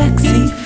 taxi